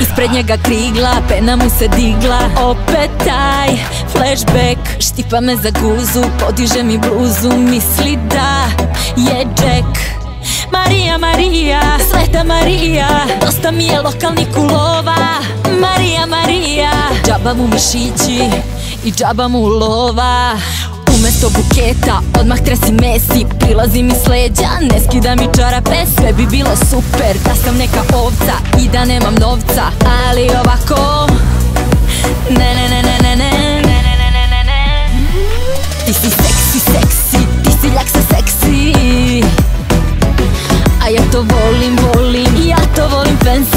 Ispred njega krigla, pena mu se digla. Opet taj flashback Štipa me za guzu, podiže mi bluzu. Misli da je Jack. Marija, Marija, Sveta Marija. Dosta mi je lokalnih kulova. Marija, Marija. Džaba mu mišići i džaba mu lova Umesto buketa, odmah tresi mesi Prilazi mi s leđa, ne skida mi čarape Sve bi bilo super, da sam neka ovca I da nemam novca, ali ovako Ne, ne, ne, ne, ne, ne Ti si seksi, seksi, ti si ljak seksi A ja to volim, volim, ja to volim fancy